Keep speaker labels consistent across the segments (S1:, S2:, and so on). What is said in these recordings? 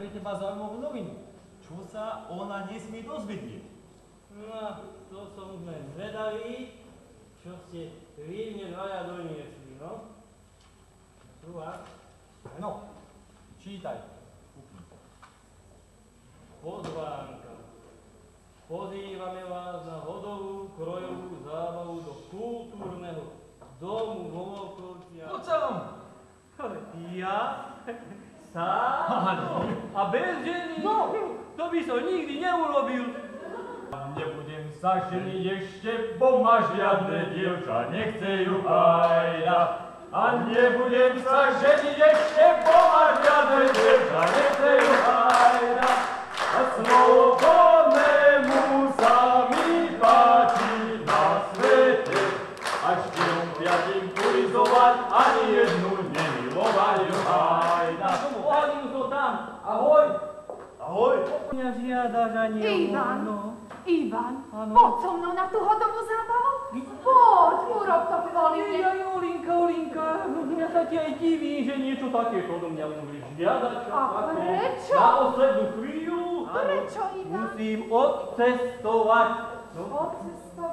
S1: pre teba zaujímavú novinu. Čo sa ona nesmie dozvedieť?
S2: No, to som len zvedavý, čo ste vy mne dvaja doniesli, no? Tu vás.
S1: No, čítaj.
S2: Pozvánka. Pozývame vás na hodovú krojovú zábavu do kultúrneho domu vo Volkovciach.
S1: Po celom.
S2: Ale ja? Sám? A bez ženy?
S1: No.
S2: To by som nikdy neurobil.
S1: Nebudem sa ženiť ešte, bo ma žiadne dievča nechce ju hajda. A nebudem sa ženiť ešte, bo ma žiadne dievča nechce ju hajda. A slobodnému Ani
S3: Ivan,
S2: no.
S3: Ivan,
S2: Áno.
S3: poď so mnou na tú hodovú zábavu. Poď, urob to voľne.
S2: Ja, Jolinka, Jolinka, ja sa ti aj divím, že niečo takéto do mňa môžeš žiadať.
S3: A prečo?
S2: Na poslednú chvíľu.
S3: Prečo, Ivan?
S2: Musím odcestovať. No.
S3: Odcestovať.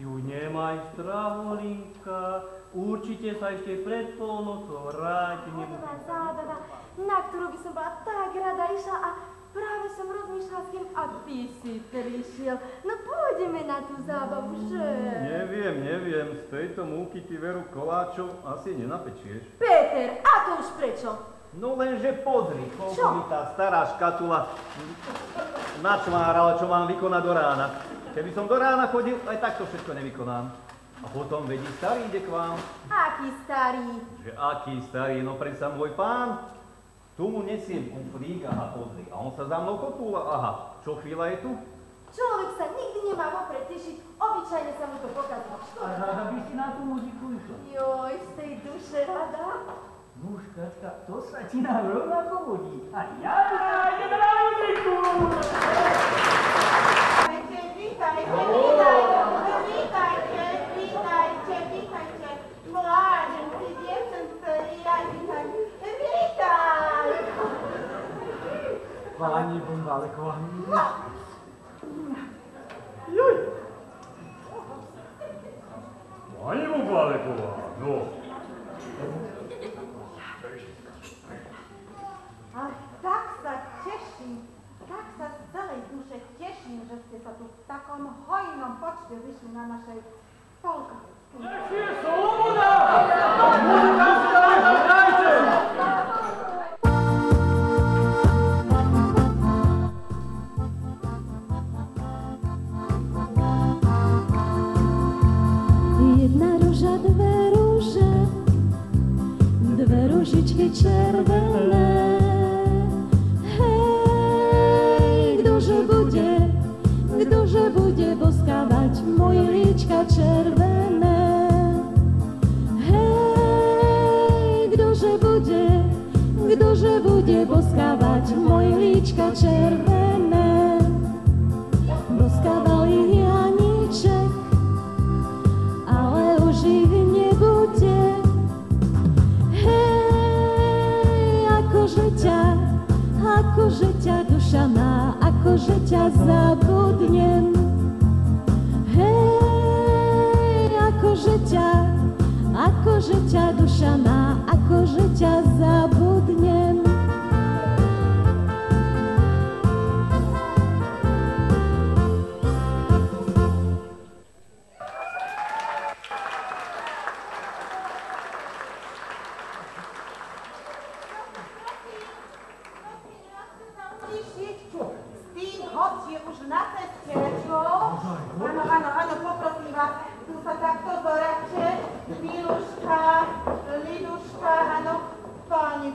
S2: Ju nemaj Jolinka. Určite sa ešte pred polnocou vráti.
S3: Hodová zábava, na ktorú by som bola tak rada išla a práve som rozmýšľala s kým a ty si prišiel. No pôjdeme na tú zábavu, že?
S4: Neviem, neviem, z tejto múky ty veru koláčov asi nenapečieš.
S3: Peter, a to už prečo?
S4: No lenže pozri, koľko mi tá stará škatula načmárala, čo mám vykonať do rána. Keby som do rána chodil, aj takto všetko nevykonám. A potom vedí starý ide k vám.
S3: Aký starý.
S4: Že aký starý, no predsa môj pán. Tu mu nesiem kufrík, aha, pozri. A on sa za mnou kotúla, aha. Čo chvíľa je tu?
S3: Človek sa nikdy nemá vopred tešiť, obyčajne sa mu to pokazí.
S2: A rada by si na tú muziku išla.
S3: Joj, z tej duše rada.
S2: Nuž, Katka, to sa ti nám rovnako hodí. A ja idem na muziku.
S1: Pani
S4: Bubaleková, no.
S5: Ach, tak sa teším, tak sa z celej duše teším, že ste sa tu v takom hojnom počte vyšli na našej
S6: róžičky červené. Hej, kdože bude, kdože bude boskávať moje líčka červené? Hej, kdože bude, kdože bude boskávať moje líčka červené? życia, ako życia duszana, ako życia zabudnien. Hej,
S5: ako życia, ako życia duszana, ako życia zabudnien.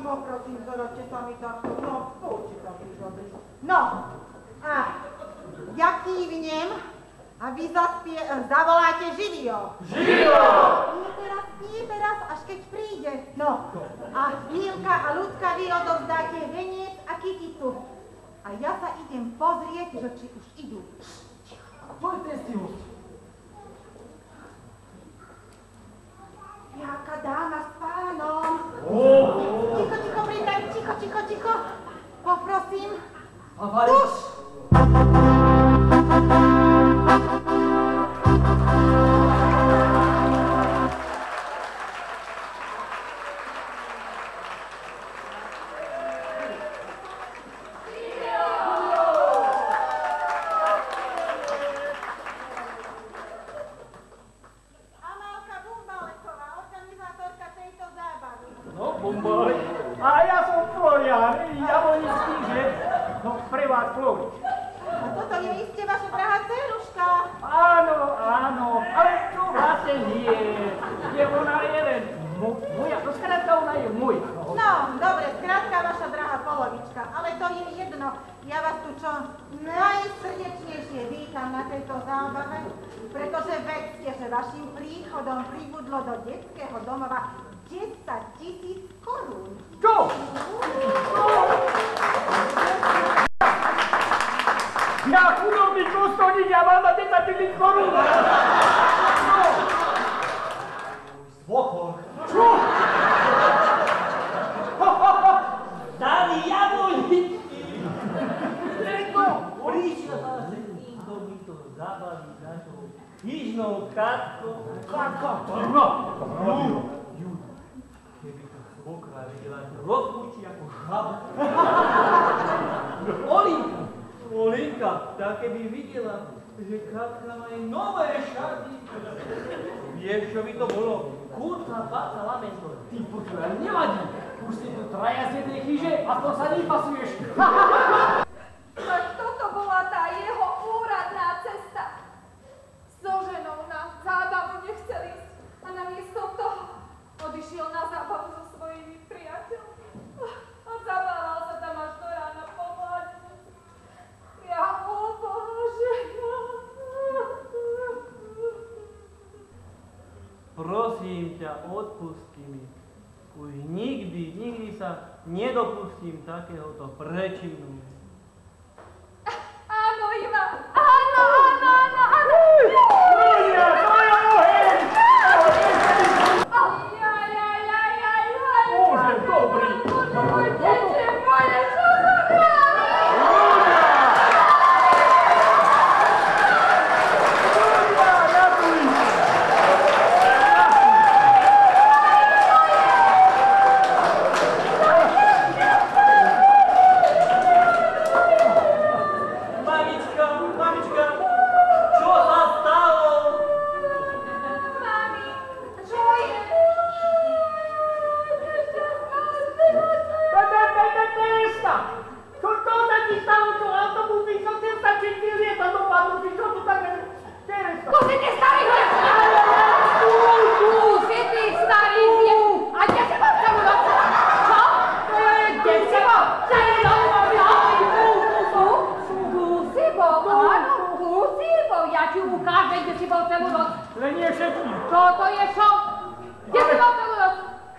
S5: Poprosím, zorače sa mi takto, no, poďte tam vyrobiť. No, a ja kývnem a vy zaspie, zavoláte živio.
S1: Živio!
S5: Nie teraz, nie teraz, až keď príde. No, a Milka a Ľudka, vy odovzdáte veniec a kyticu. A ja sa idem pozrieť, že či už idú.
S1: Poďte si už.
S5: Uma hora ten
S1: je,
S5: je ona jeden moja, no skrátka ona je moja. No dobre, skrátka vaša drahá polovička, ale to je
S1: jedno. Ja vás tu čo najsrdečnejšie vítam na tejto zábave, pretože
S2: vedzte,
S1: že
S2: vašim príchodom pribudlo do detského domova 10 tisíc korún. Čo? Ja chudobný
S1: kostolník, ja
S2: mám na 10 tisíc korún. Rozpučí ako žaba. Olinka, Olinka, tak keby videla, že Katka má aj nové šaty. Vieš, čo by to bolo? Kurca, paca, lamentor.
S1: Ty počuj, ale nevadí. Už si tu traja z jednej chyže, aspoň sa nepasuješ.
S3: Tak toto bola tá jeho úradná cesta. So ženou na zábavu nechcel ísť a namiesto toho odišiel na zábavu so svojimi priateľmi. A zabával sa tam až do rána po mladinu. Ja, o Bože.
S2: Prosím ťa, odpusti mi. Už nikdy, nikdy sa nedopustím takéhoto prečinu.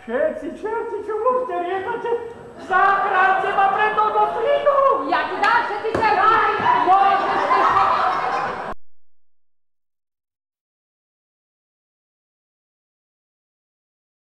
S3: Čeci, Čerciću,
S2: možete rijekati znači, sa
S3: hrancima pred odoflinu! Ja ti daš,
S1: ti se Možeš ti